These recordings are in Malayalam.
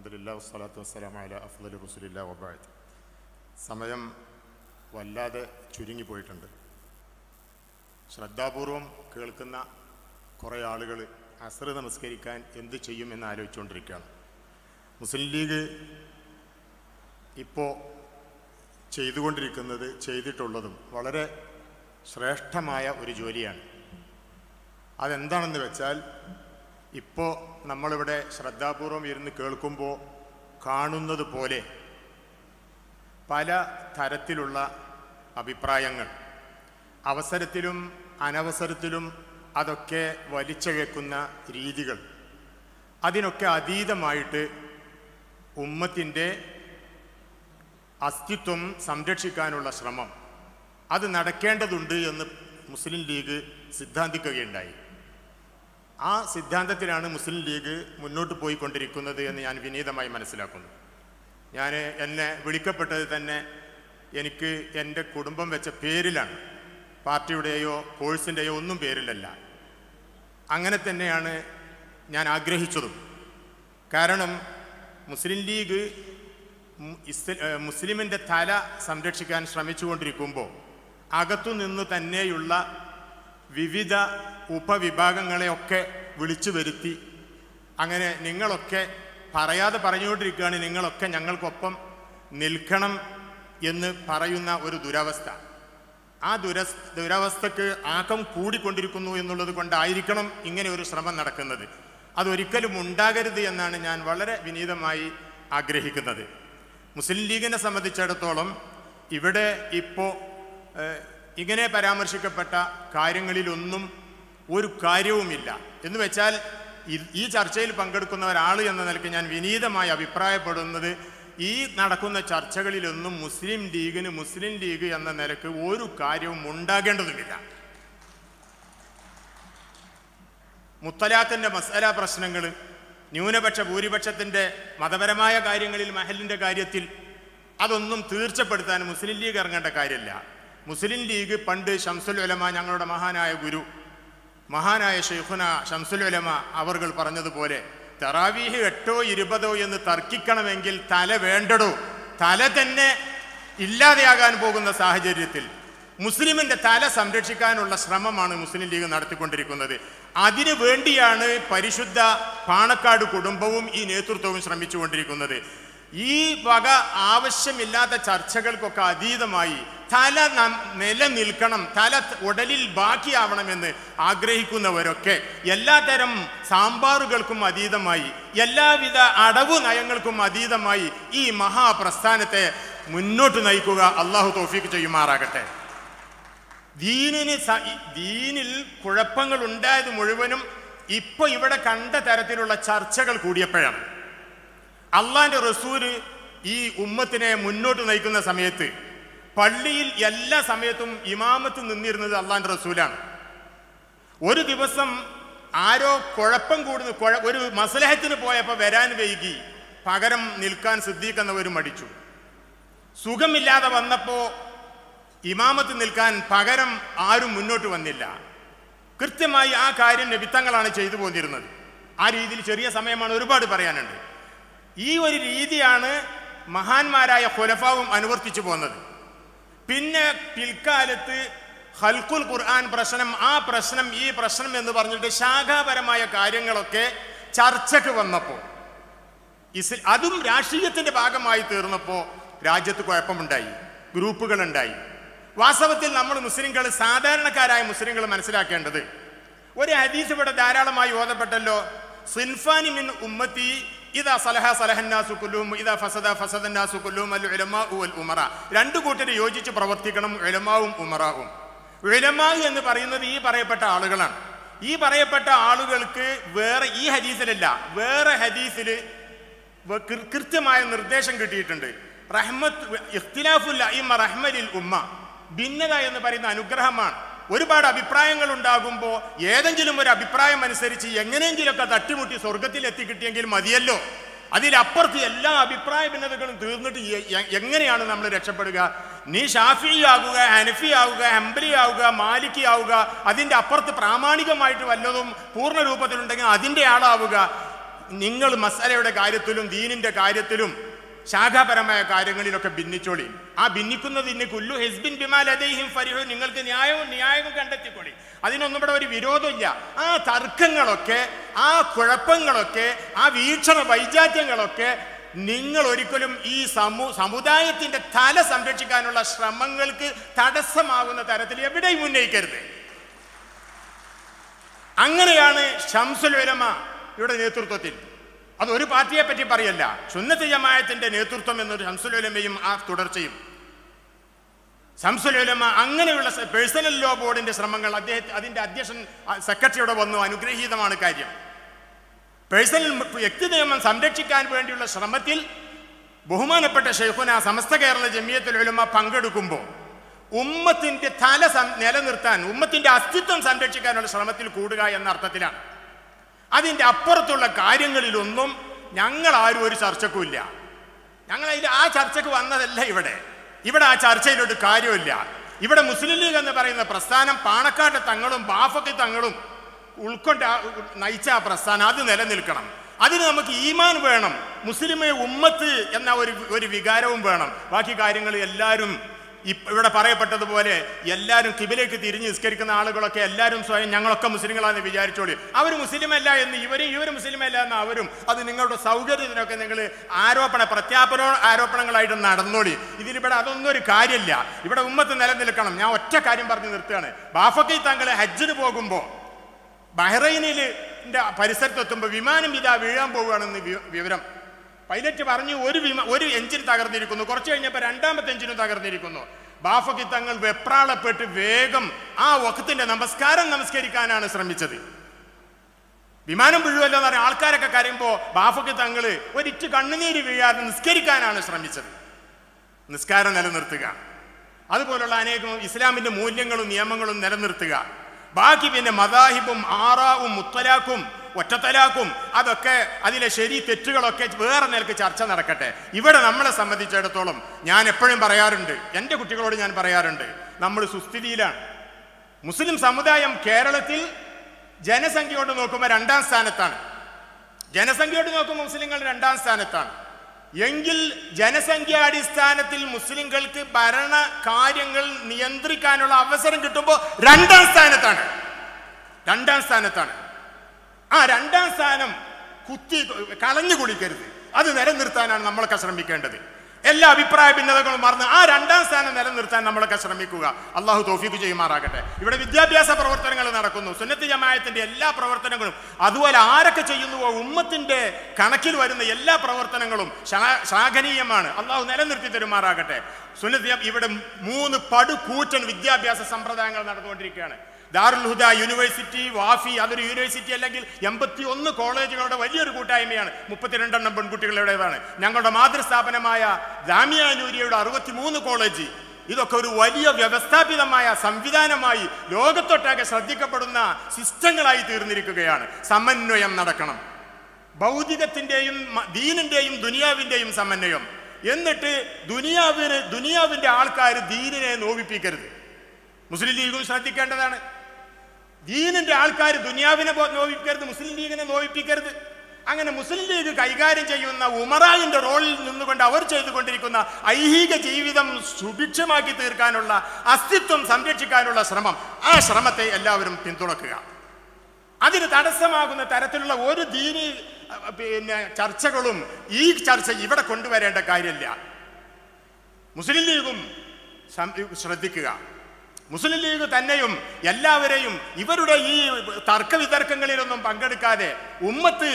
അലഹമുല്ല വസ്സലാത്തു വസ്സലാം അഫ്ദൽ റസുലില്ല വബാദ് സമയം വല്ലാതെ ചുരുങ്ങിപ്പോയിട്ടുണ്ട് ശ്രദ്ധാപൂർവം കേൾക്കുന്ന കുറേ ആളുകൾ അസർ നമസ്കരിക്കാൻ എന്ത് ചെയ്യും എന്ന് ആലോചിച്ചുകൊണ്ടിരിക്കുകയാണ്. മുസ്ലിം ലീഗ് ഇപ്പോൾ ചെയ്തുകൊണ്ടിരിക്കുന്നത് ചെയ്തിട്ടുള്ളതും വളരെ ശ്രേഷ്ഠമായ ഒരു ജോലിയാണ്. അതെന്താണെന്ന് വെച്ചാൽ ഇപ്പോൾ നമ്മളിവിടെ ശ്രദ്ധാപൂർവം ഇരുന്ന് കേൾക്കുമ്പോൾ കാണുന്നത് പോലെ പല തരത്തിലുള്ള അഭിപ്രായങ്ങൾ. അവസരത്തിലും അനവസരത്തിലും അതൊക്കെ വലിച്ചകക്കുന്ന രീതികൾ. അതിനൊക്കെ അതീതമായിട്ട് ഉമ്മത്തിന്റെ അസ്തിത്വം സംരക്ഷിക്കാനുള്ള ശ്രമം. അത് നടക്കേണ്ടതുണ്ട് എന്ന് മുസ്ലിം ലീഗ് സിദ്ധാന്തിക്കുകയുണ്ടായി. ആ സിദ്ധാന്തത്തിലാണ് മുസ്ലിം ലീഗ് മുന്നോട്ട് പോയിക്കൊണ്ടിരിക്കുന്നത് എന്ന് ഞാൻ വിനീതമായി മനസ്സിലാക്കുന്നു. ഞാൻ എന്നെ വിളിക്കപ്പെട്ടത് തന്നെ എനിക്ക് എന്റെ കുടുംബം വെച്ച പേരിലാണ്. പാർട്ടിയുടെയോ കോഴ്സിന്റെയോ ഒന്നും പേരിലല്ല. അങ്ങനെ തന്നെയാണ് ഞാൻ ആഗ്രഹിച്ചതും. കാരണം മുസ്ലിം ലീഗ് മുസ്ലിമിന്റെ തല സംരക്ഷിക്കാൻ ശ്രമിച്ചുകൊണ്ടിരിക്കുമ്പോൾ അകത്തുനിന്ന് തന്നെയുള്ള വിവിധ ഉപവിഭാഗങ്ങളെയൊക്കെ വിളിച്ചു വരുത്തി. അങ്ങനെ നിങ്ങളൊക്കെ പറയാതെ പറഞ്ഞുകൊണ്ടിരിക്കുകയാണ് നിങ്ങളൊക്കെ ഞങ്ങൾക്കൊപ്പം നിൽക്കണം എന്ന് പറയുന്ന ഒരു ദുരവസ്ഥ. ആ ദുരസ് ദുരവസ്ഥക്ക് ആക്കം കൂടിക്കൊണ്ടിരിക്കുന്നു എന്നുള്ളത് കൊണ്ടായിരിക്കണം ഇങ്ങനെ ഒരു ശ്രമം നടക്കുന്നത്. അതൊരിക്കലും ഉണ്ടാകരുത് എന്നാണ് ഞാൻ വളരെ വിനീതമായി ആഗ്രഹിക്കുന്നത്. മുസ്ലിം ലീഗിനെ സംബന്ധിച്ചിടത്തോളം ഇവിടെ ഇപ്പോൾ ഇങ്ങനെ പരാമർശിക്കപ്പെട്ട കാര്യങ്ങളിലൊന്നും ഒരു കാര്യവുമില്ല. എന്ന് വെച്ചാൽ ഈ ചർച്ചയിൽ പങ്കെടുക്കുന്ന ഒരാൾ എന്ന നിലയ്ക്ക് ഞാൻ വിനീതമായി അഭിപ്രായപ്പെടുന്നത് ഈ നടക്കുന്ന ചർച്ചകളിലൊന്നും മുസ്ലിം ലീഗിന് മുസ്ലിം ലീഗ് എന്ന നിലയ്ക്ക് ഒരു കാര്യവും ഉണ്ടാകേണ്ടതുമില്ല. മുത്തലാഖിന്റെ മസാല പ്രശ്നങ്ങൾ ന്യൂനപക്ഷ ഭൂരിപക്ഷത്തിന്റെ മതപരമായ കാര്യങ്ങളിൽ മഹലിന്റെ കാര്യത്തിൽ അതൊന്നും തീർച്ചപ്പെടുത്താൻ മുസ്ലിം ലീഗ് ഇറങ്ങേണ്ട കാര്യമില്ല. മുസ്ലിം ലീഗ് പണ്ട് ഷംസുൽ ഉലമ ഞങ്ങളുടെ മഹാനായ ഗുരു മഹാനായ ഷെയ്ഖുന ഷംസുൽ ഉലമ അവർകൾ പറഞ്ഞതുപോലെ തെറാവീഹ് എട്ടോ ഇരുപതോ എന്ന് തർക്കിക്കണമെങ്കിൽ തല വേണ്ടടോ? തല തന്നെ ഇല്ലാതെയാകാൻ പോകുന്ന സാഹചര്യത്തിൽ മുസ്ലിമിന്റെ തല സംരക്ഷിക്കാനുള്ള ശ്രമമാണ് മുസ്ലിം ലീഗ് നടത്തിക്കൊണ്ടിരിക്കുന്നത്. അതിനു വേണ്ടിയാണ് പരിശുദ്ധ പാണക്കാട് കുടുംബവും ഈ നേതൃത്വവും ശ്രമിച്ചുകൊണ്ടിരിക്കുന്നത്. ഈ വക ആവശ്യമില്ലാത്ത ചർച്ചകൾക്കൊക്കെ അതീതമായി തല നിലനിൽക്കണം തല ഉടലിൽ ബാക്കിയാവണമെന്ന് ആഗ്രഹിക്കുന്നവരൊക്കെ എല്ലാതരം സാമ്പാറുകൾക്കും അതീതമായി എല്ലാവിധ അടവു നയങ്ങൾക്കും അതീതമായി ഈ മഹാപ്രസ്ഥാനത്തെ മുന്നോട്ട് നയിക്കുക അള്ളാഹു തോഫീക്ക് ചെയ്യുമാറാകട്ടെ. ദീനിന് ദീനിൽ കുഴപ്പങ്ങൾ ഉണ്ടായത് മുഴുവനും ഇപ്പൊ ഇവിടെ കണ്ട തരത്തിലുള്ള ചർച്ചകൾ കൂടിയപ്പോഴാണ്. അള്ളാന്റെ റസൂൽ ഈ ഉമ്മത്തിനെ മുന്നോട്ട് നയിക്കുന്ന സമയത്ത് പള്ളിയിൽ എല്ലാ സമയത്തും ഇമാമത്ത് നിന്നിരുന്നത് അള്ളാന്റെ റസൂലാണ്. ഒരു ദിവസം ആരോ കുഴപ്പം കൂടുന്നു ഒരു മസലഹത്തിന് പോയപ്പോൾ വരാൻ വൈകി പകരം നിൽക്കാൻ സിദ്ദീഖ് മടിച്ചു. സുഖമില്ലാതെ വന്നപ്പോൾ ഇമാമത്ത് നിൽക്കാൻ പകരം ആരും മുന്നോട്ട് വന്നില്ല. കൃത്യമായി ആ കാര്യം നബിത്തങ്ങളാണ് ചെയ്തു പോന്നിരുന്നത്. ആ രീതിയിൽ ചെറിയ സമയമാണ് ഒരുപാട് പറയാനുണ്ട്. ഈ ഒരു രീതിയാണ് മഹാന്മാരായ ഖുലഫാവും അനുവർത്തിച്ചു പോന്നത് പിന്നെ പിൽക്കാലത്ത് ഹൽക്കുൽ ഖുർആൻ പ്രശ്നം ആ പ്രശ്നം ഈ പ്രശ്നം എന്ന് പറഞ്ഞിട്ട് ശാഖാപരമായ കാര്യങ്ങളൊക്കെ ചർച്ചയ്ക്ക് വന്നപ്പോൾ അതും രാഷ്ട്രീയത്തിന്റെ ഭാഗമായി തീർന്നപ്പോൾ രാജ്യത്ത് കുഴപ്പമുണ്ടായി ഗ്രൂപ്പുകളുണ്ടായി. വാസ്തവത്തിൽ നമ്മൾ മുസ്ലിങ്ങൾ സാധാരണക്കാരായ മുസ്ലിങ്ങൾ മനസ്സിലാക്കേണ്ടത് ഒരു ഹദീസ് ഇവിടെ ധാരാളമായി ഓതപ്പെട്ടല്ലോ സിൻഫാനി മിൻ ഉമ്മത്തി ഇതാ സലഹ സലഹന്നാസു കുല്ലും ഇതാ ഫസദ ഫസദന്നാസു കുല്ലും അൽ ഉലമാ ഉൽ ഉമറ. രണ്ട് കൂട്ടരെ യോജിച്ച് പ്രവർത്തിക്കണം ഉലമാവും ഉമറാവും. ഉലമാ എന്ന് പറയുന്നത് ഈ പറയപ്പെട്ട ആളുകളാണ്. ഈ പറയപ്പെട്ട ആളുകൾക്ക് വേറെ ഈ ഹദീസിലല്ല വേറെ ഹദീസിൽ കൃത്യമായ നിർദ്ദേശം കിട്ടിയിട്ടുണ്ട്. റഹ്മത്ത് ഇഖ്തിലാഫുല്ല അഇമ്മ റഹ്മലിൽ ഉമ്മ ഭിന്നത എന്ന് പറയുന്ന അനുഗ്രഹമാണ്. ഒരുപാട് അഭിപ്രായങ്ങൾ ഉണ്ടാകുമ്പോൾ ഏതെങ്കിലും ഒരു അഭിപ്രായം അനുസരിച്ച് എങ്ങനെയെങ്കിലുമൊക്കെ തട്ടിമുട്ടി സ്വർഗത്തിൽ എത്തിക്കിട്ടിയെങ്കിൽ മതിയല്ലോ. അതിലപ്പുറത്ത് എല്ലാ അഭിപ്രായ ഭിന്നതകളും തീർന്നിട്ട് എങ്ങനെയാണ് നമ്മൾ രക്ഷപ്പെടുക? നീ ഷാഫി ആകുക ഹനഫി ആവുക ഹംബലി ആവുക മാലിക്കി ആവുക അതിന്റെ അപ്പുറത്ത് പ്രാമാണികമായിട്ട് വല്ലതും പൂർണ രൂപത്തിലുണ്ടെങ്കിൽ അതിന്റെ ആളാവുക. നിങ്ങൾ മസാലയുടെ കാര്യത്തിലും ദീനിന്റെ കാര്യത്തിലും ശാഖാപരമായ കാര്യങ്ങളിലൊക്കെ ഭിന്നിച്ചോളി. ആ ഭിന്നിക്കുന്നതിന് കുല്ലു ഹെസ്ബിൻ അദ്ദേഹം ഫരിഹു നിങ്ങൾക്ക് ന്യായവും ന്യായവും കണ്ടെത്തിക്കൊള്ളി അതിനൊന്നും ഇവിടെ ഒരു വിരോധമില്ല. ആ തർക്കങ്ങളൊക്കെ ആ കുഴപ്പങ്ങളൊക്കെ ആ വീക്ഷണ വൈജാത്യങ്ങളൊക്കെ നിങ്ങൾ ഒരിക്കലും ഈ സമൂ സമുദായത്തിന്റെ തല സംരക്ഷിക്കാനുള്ള ശ്രമങ്ങൾക്ക് തടസ്സമാകുന്ന തരത്തിൽ എവിടെയും ഉന്നയിക്കരുത്. അങ്ങനെയാണ് ഷംസുൽ ഉലമ ഇവിടെ നേതൃത്വത്തിൽ അത് ഒരു പാർട്ടിയെ പറ്റി പറയല്ല. സുന്നത്ത് ജമായത്തിന്റെ നേതൃത്വം എന്നൊരു ഷംസുൽ ഉലമയും ആ തുടർച്ചയും. ശംസുലുലമ അങ്ങനെയുള്ള പേഴ്സണൽ ലോ ബോർഡിന്റെ ശ്രമങ്ങൾ അദ്ദേഹത്തെ അതിന്റെ അധ്യക്ഷൻ സെക്രട്ടറിയുടെ വന്നു. അനുഗ്രഹീതമാണ് കാര്യം. പേഴ്സണൽ വ്യക്തി നിയമം സംരക്ഷിക്കാൻ വേണ്ടിയുള്ള ശ്രമത്തിൽ ബഹുമാനപ്പെട്ട ഷെയ്ഖുന സമസ്ത കേരള ജമിയത്തുൽ ഉലമ പങ്കെടുക്കുമ്പോൾ ഉമ്മത്തിന്റെ തല നിലനിർത്താൻ ഉമ്മത്തിന്റെ അസ്തിത്വം സംരക്ഷിക്കാനുള്ള ശ്രമത്തിൽ കൂടുക എന്ന അർത്ഥത്തിലാണ്. അതിന്റെ അപ്പുറത്തുള്ള കാര്യങ്ങളിലൊന്നും ഞങ്ങൾ ആരും ഒരു ചർച്ചക്കുമില്ല. ഞങ്ങൾ അതിൽ ആ ചർച്ചക്ക് വന്നതല്ല ഇവിടെ. ഇവിടെ ആ ചർച്ചയിലൊരു കാര്യമില്ല ഇവിടെ മുസ്ലിം ലീഗ് എന്ന് പറയുന്ന പ്രസ്ഥാനം പാണക്കാട്ടെ തങ്ങളും ബാഫക്ക് തങ്ങളും ഉൾക്കൊണ്ട് നയിച്ച ആ പ്രസ്ഥാനം അത് നിലനിൽക്കണം. അതിന് നമുക്ക് ഈമാൻ വേണം. മുസ്ലിമെ ഉമ്മത്ത് എന്ന ഒരു ഒരു വികാരവും വേണം. ബാക്കി കാര്യങ്ങൾ എല്ലാവരും ഇവിടെ പറയപ്പെട്ടതുപോലെ എല്ലാവരും കിബിലേക്ക് തിരിഞ്ഞ് നിസ്കരിക്കുന്ന ആളുകളൊക്കെ എല്ലാവരും സ്വയം ഞങ്ങളൊക്കെ മുസ്ലിങ്ങളാണെന്ന് വിചാരിച്ചോളി. അവർ മുസ്ലിമല്ല എന്ന് ഇവരും ഇവർ മുസ്ലിമല്ല എന്ന് അവരും അത് നിങ്ങളുടെ സൗകര്യത്തിനൊക്കെ നിങ്ങൾ ആരോപണ പ്രത്യാപന ആരോപണങ്ങളായിട്ട് നടന്നോളി. ഇതിലിവിടെ അതൊന്നും ഒരു കാര്യമില്ല ഇവിടെ ഉമ്മത്ത് നിലനിൽക്കണം. ഞാൻ ഒറ്റ കാര്യം പറഞ്ഞു നിർത്തുകയാണ്. ബാഫക്കി താങ്കൾ ഹജ്ജിന് പോകുമ്പോൾ ബഹ്റൈനിൽ പരിസരത്തെത്തുമ്പോൾ വിമാനം ഇതാ വീഴാൻ പോവുകയാണെന്ന് വിവരം പൈലറ്റ് പറഞ്ഞു ഒരു വിമ ഒരു എഞ്ചിൻ തകർന്നിരിക്കുന്നു. കുറച്ച് കഴിഞ്ഞപ്പോൾ രണ്ടാമത്തെ എഞ്ചിനും തകർന്നിരിക്കുന്നു. ബാഫക്കി തങ്ങൾ വെപ്രാളപ്പെട്ട് വേഗം ആ വക്കത്തിന്റെ നമസ്കാരം നമസ്കരിക്കാനാണ് ശ്രമിച്ചത്. വിമാനം വീഴുമല്ലോ എന്ന് ആൾക്കാരൊക്കെ കരയുമ്പോൾ ബാഫക്കി തങ്ങൾ ഒരിറ്റ് കണ്ണുനീര് വീഴാതെ നിസ്കരിക്കാനാണ് ശ്രമിച്ചത്. നിസ്കാരം നിലനിർത്തുക. അതുപോലുള്ള അനേകം ഇസ്ലാമിന്റെ മൂല്യങ്ങളും നിയമങ്ങളും നിലനിർത്തുക. ബാക്കി പിന്നെ മദാഹിബും ആറാവും മുത്തലാക്കും ഒറ്റത്തലാക്കും. അതൊക്കെ അതിലെ ശരി തെറ്റുകളൊക്കെ വേറെ നിലയ്ക്ക് ചർച്ച നടക്കട്ടെ. ഇവിടെ നമ്മളെ സംബന്ധിച്ചിടത്തോളം ഞാൻ എപ്പോഴും പറയാറുണ്ട് എന്റെ കുട്ടികളോട് ഞാൻ പറയാറുണ്ട് നമ്മൾ സുസ്ഥിതിയിലാണ്. മുസ്ലിം സമുദായം കേരളത്തിൽ ജനസംഖ്യയോട് നോക്കുമ്പോൾ രണ്ടാം സ്ഥാനത്താണ്. ജനസംഖ്യയോട് നോക്കുമ്പോൾ മുസ്ലിങ്ങൾ രണ്ടാം സ്ഥാനത്താണ്. എങ്കിൽ ജനസംഖ്യാടിസ്ഥാനത്തിൽ മുസ്ലിങ്ങൾക്ക് ഭരണ കാര്യങ്ങൾ നിയന്ത്രിക്കാനുള്ള അവസരം കിട്ടുമ്പോൾ രണ്ടാം സ്ഥാനത്താണ്. രണ്ടാം സ്ഥാനത്താണ്. ആ രണ്ടാം സ്ഥാനം കുത്തി കളഞ്ഞു കുളിക്കരുത്. അത് നിലനിർത്താനാണ് നമ്മളൊക്കെ ശ്രമിക്കേണ്ടത്. എല്ലാ അഭിപ്രായ ഭിന്നതകളും മറന്ന് ആ രണ്ടാം സ്ഥാനം നിലനിർത്താൻ നമ്മളൊക്കെ ശ്രമിക്കുക. അള്ളാഹു തോഫിക്ക് ചെയ്യുമാറാകട്ടെ. ഇവിടെ വിദ്യാഭ്യാസ പ്രവർത്തനങ്ങൾ നടക്കുന്നു. സുന്നത്ത് ജമായത്തിന്റെ എല്ലാ പ്രവർത്തനങ്ങളും അതുപോലെ ആരൊക്കെ ചെയ്യുന്നുവോ ഉമ്മത്തിന്റെ കണക്കിൽ വരുന്ന എല്ലാ പ്രവർത്തനങ്ങളും ശാഖനീയമാണ്. അള്ളാഹു നിലനിർത്തി തരുമാറാകട്ടെ. സുന്നത്ത് ഇവിടെ മൂന്ന് പടുകൂറ്റൻ വിദ്യാഭ്യാസ സമ്പ്രദായങ്ങൾ നടന്നുകൊണ്ടിരിക്കുകയാണ്. ദാറുൽ ഹുദ യൂണിവേഴ്സിറ്റി വാഫി അതൊരു യൂണിവേഴ്സിറ്റി അല്ലെങ്കിൽ എൺപത്തി ഒന്ന് കോളേജുകളുടെ വലിയൊരു കൂട്ടായ്മയാണ്. മുപ്പത്തിരണ്ടെണ്ണം പെൺകുട്ടികളുടേതാണ്. ഞങ്ങളുടെ മാതൃസ്ഥാപനമായ ജാമിയ നൂരിയയുടെ അറുപത്തിമൂന്ന് കോളേജ്. ഇതൊക്കെ ഒരു വലിയ വ്യവസ്ഥാപിതമായ സംവിധാനമായി ലോകത്തൊട്ടാകെ ശ്രദ്ധിക്കപ്പെടുന്ന സിസ്റ്റങ്ങളായി തീർന്നിരിക്കുകയാണ്. സമന്വയം നടക്കണം. ഭൗതികത്തിന്റെയും ദീനിന്റെയും ദുനിയാവിന്റെയും സമന്വയം. എന്നിട്ട് ദുനിയാവിന് ദുനിയാവിന്റെ ആൾക്കാർ ദീനിനെ നോവിപ്പിക്കരുത്. മുസ്ലിം ലീഗും ശ്രദ്ധിക്കേണ്ടതാണ്. ദീനിന്റെ ആൾക്കാർ ദുനിയാവിനെ നോവിപ്പിക്കരുത് മുസ്ലിം ലീഗിനെ നോവിപ്പിക്കരുത്. അങ്ങനെ മുസ്ലിം ലീഗ് കൈകാര്യം ചെയ്യുന്ന ഉമറായിന്റെ റോളിൽ നിന്നുകൊണ്ട് അവർ ചെയ്തുകൊണ്ടിരിക്കുന്ന ഐഹിക ജീവിതം സുഭിക്ഷമാക്കി തീർക്കാനുള്ള അസ്തിത്വം സംരക്ഷിക്കാനുള്ള ശ്രമം. ആ ശ്രമത്തെ എല്ലാവരും പിന്തുണക്കുക. അതിന് തടസ്സമാകുന്ന തരത്തിലുള്ള ഒരു ദീനി പിന്നെ ചർച്ചകളും ഈ ചർച്ച ഇവിടെ കൊണ്ടുവരേണ്ട കാര്യമില്ല. മുസ്ലിം ലീഗും ശ്രദ്ധിക്കുക. മുസ്ലിം ലീഗ് തന്നെയും എല്ലാവരെയും ഇവരുടെ ഈ തർക്ക വിതർക്കങ്ങളിലൊന്നും പങ്കെടുക്കാതെ ഉമ്മത്ത്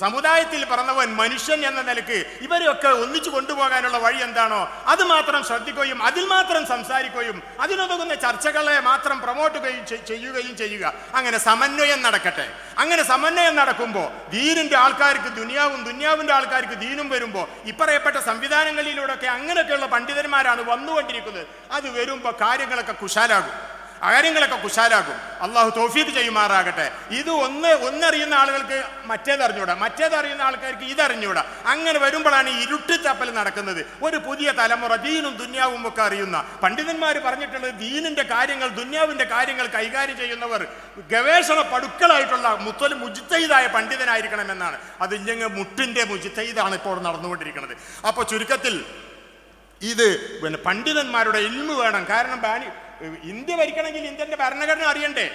സമുദായത്തിൽ പിറന്നവൻ മനുഷ്യൻ എന്ന നിലയ്ക്ക് ഇവരെയൊക്കെ ഒന്നിച്ചു കൊണ്ടുപോകാനുള്ള വഴി എന്താണോ അത് മാത്രം ശ്രദ്ധിക്കുകയും അതിൽ മാത്രം സംസാരിക്കുകയും അതിനുതകുന്ന ചർച്ചകളെ മാത്രം പ്രൊമോട്ട് ചെയ്യുകയും ചെയ്യുക. അങ്ങനെ സമന്വയം നടക്കട്ടെ. അങ്ങനെ സമന്വയം നടക്കുമ്പോൾ ദീനിന്റെ ആൾക്കാർക്ക് ദുനിയാവും ദുനിയാവിന്റെ ആൾക്കാർക്ക് ദീനും വരുമ്പോൾ ഇപ്പറയപ്പെട്ട സംവിധാനങ്ങളിലൂടെയൊക്കെ അങ്ങനെയൊക്കെയുള്ള പണ്ഡിതന്മാരാണ് വന്നുകൊണ്ടിരിക്കുന്നത്. അത് വരുമ്പോൾ കാര്യങ്ങളൊക്കെ കുശാലാകും. കാര്യങ്ങളൊക്കെ കുശാലാക്കും. അള്ളാഹു തോഫീക്ക് ചെയ്യുമാറാകട്ടെ. ഇത് ഒന്ന് ഒന്നറിയുന്ന ആളുകൾക്ക് മറ്റേത് അറിഞ്ഞുകൂടാ മറ്റേത് അറിയുന്ന ആൾക്കാർക്ക് ഇതറിഞ്ഞൂടാ. അങ്ങനെ വരുമ്പോഴാണ് ഈ ഇരുട്ടിച്ചപ്പൽ നടക്കുന്നത്. ഒരു പുതിയ തലമുറ ദീനും ദുന്യാവും ഒക്കെ അറിയുന്ന. പണ്ഡിതന്മാർ പറഞ്ഞിട്ടുള്ളത് ദീനിന്റെ കാര്യങ്ങൾ ദുന്യാവിന്റെ കാര്യങ്ങൾ കൈകാര്യം ചെയ്യുന്നവർ ഗവേഷണ പടുക്കളായിട്ടുള്ള മുത്തൽ മുജിത്തൈതായ പണ്ഡിതനായിരിക്കണം എന്നാണ് അതില്ലെങ്കിൽ മുട്ടിന്റെ മുജിത്തൈതാണ് ഇപ്പോൾ നടന്നുകൊണ്ടിരിക്കുന്നത്. അപ്പോൾ ചുരുക്കത്തിൽ ഇത് പിന്നെ പണ്ഡിതന്മാരുടെ ഇൽമ് വേണം. കാരണം ബാനി ഇന്ത്യ ഭരിക്കണമെങ്കിൽ ഇന്ത്യന്റെ ഭരണഘടന അറിയണ്ടേ?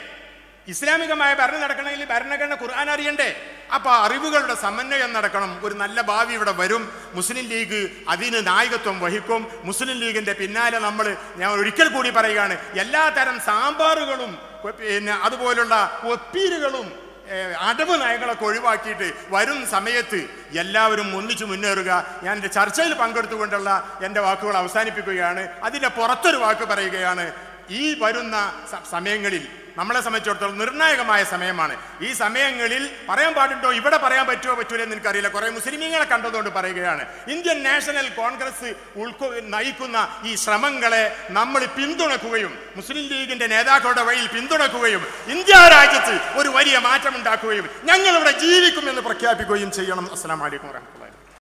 ഇസ്ലാമികമായ ഭരണം നടക്കണമെങ്കിൽ ഭരണഘടന ഖുർആൻ അറിയണ്ടേ? അപ്പൊ അറിവുകളുടെ സമന്വയം നടക്കണം. ഒരു നല്ല ഭാവി ഇവിടെ വരും. മുസ്ലിം ലീഗ് അതിന് നായകത്വം വഹിക്കും. മുസ്ലിം ലീഗിന്റെ പിന്നാലെ നമ്മൾ ഞാൻ ഒരിക്കൽ കൂടി പറയുകയാണ്. എല്ലാ തരം സാമ്പാറുകളും പിന്നെ അതുപോലുള്ള ഒപ്പീരുകളും അടവ് നയങ്ങളൊക്കെ ഒഴിവാക്കിയിട്ട് വരും സമയത്ത് എല്ലാവരും ഒന്നിച്ചു മുന്നേറുക. ഞാൻ എന്റെ ചർച്ചയിൽ പങ്കെടുത്തുകൊണ്ടുള്ള എന്റെ വാക്കുകൾ അവസാനിപ്പിക്കുകയാണ്. അതിന്റെ പുറത്തൊരു വാക്ക് പറയുകയാണ്. ഈ വരുന്ന സമയങ്ങളിൽ നമ്മളെ സംബന്ധിച്ചിടത്തോളം നിർണായകമായ സമയമാണ്. ഈ സമയങ്ങളിൽ പറയാൻ പാടുണ്ടോ? ഇവിടെ പറയാൻ പറ്റുമോ പറ്റൂല എന്ന് എനിക്കറിയില്ല. കുറെ മുസ്ലിമീങ്ങളെ കണ്ടതുകൊണ്ട് പറയുകയാണ്. ഇന്ത്യൻ നാഷണൽ കോൺഗ്രസ് ഉൾക്കൊ നയിക്കുന്ന ഈ ശ്രമങ്ങളെ നമ്മൾ പിന്തുണക്കുകയും മുസ്ലിം ലീഗിന്റെ നേതാക്കളുടെ വഴിയിൽ പിന്തുണക്കുകയും ഇന്ത്യ രാജ്യത്ത് ഒരു വലിയ മാറ്റം ഉണ്ടാക്കുകയും ഞങ്ങൾ ഇവിടെ ജീവിക്കുമെന്ന് പ്രഖ്യാപിക്കുകയും ചെയ്യണം. അസ്സലാം വലൈക്കും